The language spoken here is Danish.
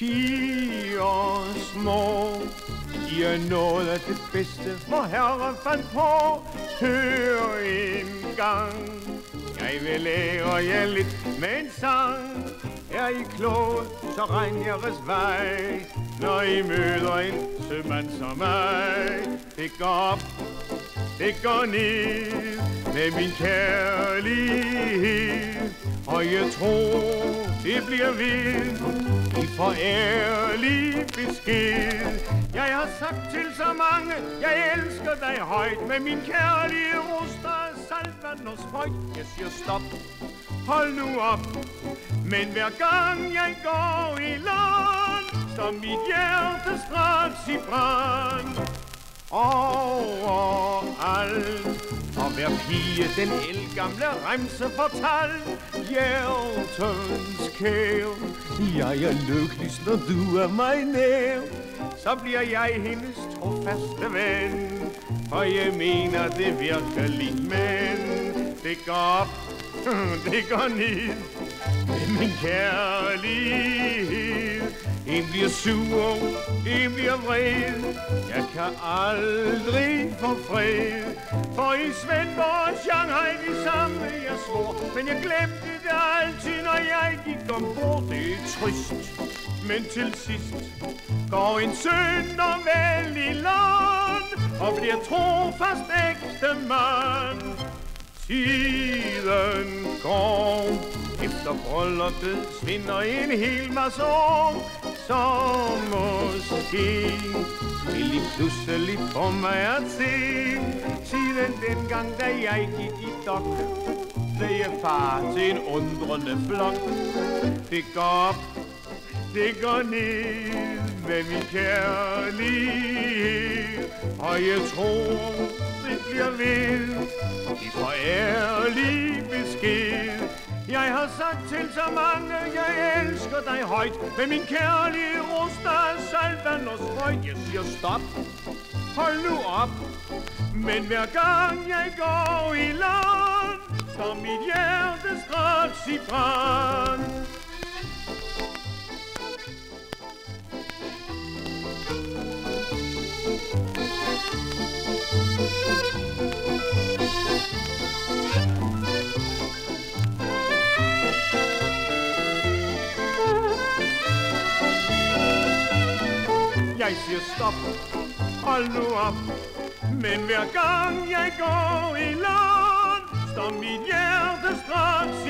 Piger små, de er noget af det bedste, hvor herre fandt på. Hør en gang, jeg vil lære jer lidt med en sang. Er I kloge, så regn jeres vej, når I møder en sømand som mig. Det går op, det går ned med min kærlighed. Og jeg tror, det bliver ved i for ærlig besked. Jeg har sagt til så mange, jeg elsker dig højt med min kærlige ruster, saltvand og sprøjt. Jeg siger stop, hold nu op. Men hver gang jeg går i land, står mit hjerte straks i brand. Overalt og hver pige den elgamle remse fortal Hjertens kære Jeg er lykkeligst, når du er mig nær Så bliver jeg hendes trofaste ven. For jeg mener det virkelig, men Det går op, det går ned. Med min kærlighed en bliver sur, en bliver vred. Jeg kan aldrig få fred. For i Svendborg og Shanghai de samme jeg svor. Men jeg glemte dig jeg ombord Det er trist, men til sidst Går en søn og vel i land Og bliver trofast ægte mand. Tiden går. Efter brylluppet svinder en hel masse år Så måske vil I pludselig få mig at se. Siden dengang, da jeg gik i dok jeg far til en undrende flok. Det går op, det går ned med min kærlighed. Og jeg tror, det bliver ved. De får ærlig besked. Jeg har sagt til så mange, jeg elsker dig højt. Med min kærlige ruster, salvand og sprøjt. Jeg siger stop, hold nu op. Men hver gang jeg går i land så mit hjerte straks i brand Jeg siger stop, hold nu op. Men hver gang jeg går i cent milliards de strates